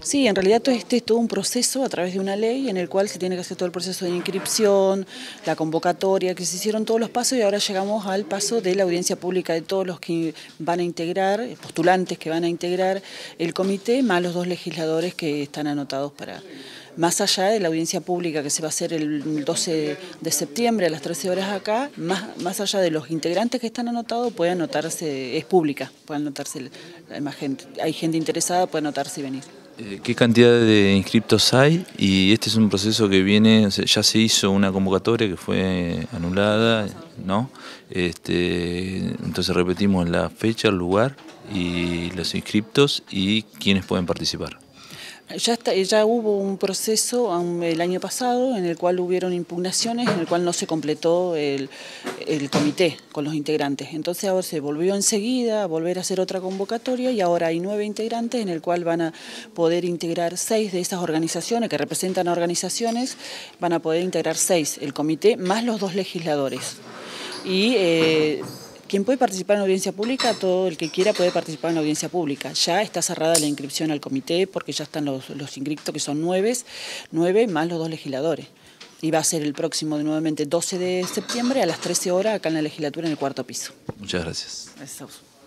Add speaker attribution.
Speaker 1: Sí, en realidad todo este es todo un proceso a través de una ley en el cual se tiene que hacer todo el proceso de inscripción, la convocatoria, que se hicieron todos los pasos y ahora llegamos al paso de la audiencia pública de todos los que van a integrar, postulantes que van a integrar el comité, más los dos legisladores que están anotados para más allá de la audiencia pública que se va a hacer el 12 de septiembre a las 13 horas acá, más, más allá de los integrantes que están anotados, puede anotarse, es pública, puede anotarse, hay, gente, hay gente interesada, puede anotarse y venir.
Speaker 2: Eh, ¿Qué cantidad de inscriptos hay? Y este es un proceso que viene, ya se hizo una convocatoria que fue anulada, ¿no? Este, entonces repetimos la fecha, el lugar y los inscriptos y quiénes pueden participar.
Speaker 1: Ya, está, ya hubo un proceso el año pasado en el cual hubieron impugnaciones, en el cual no se completó el, comité con los integrantes. Entonces ahora se volvió enseguida a volver a hacer otra convocatoria y ahora hay nueve integrantes en el cual van a poder integrar seis de esas organizaciones que representan a organizaciones, van a poder integrar seis, el comité más los dos legisladores. Y eh, quien puede participar en audiencia pública, todo el que quiera puede participar en la audiencia pública. Ya está cerrada la inscripción al comité porque ya están los, los inscriptos que son nueve, nueve más los dos legisladores. Y va a ser el próximo, nuevamente, 12 de septiembre a las 13 horas acá en la legislatura en el cuarto piso.
Speaker 2: Muchas gracias.
Speaker 1: Gracias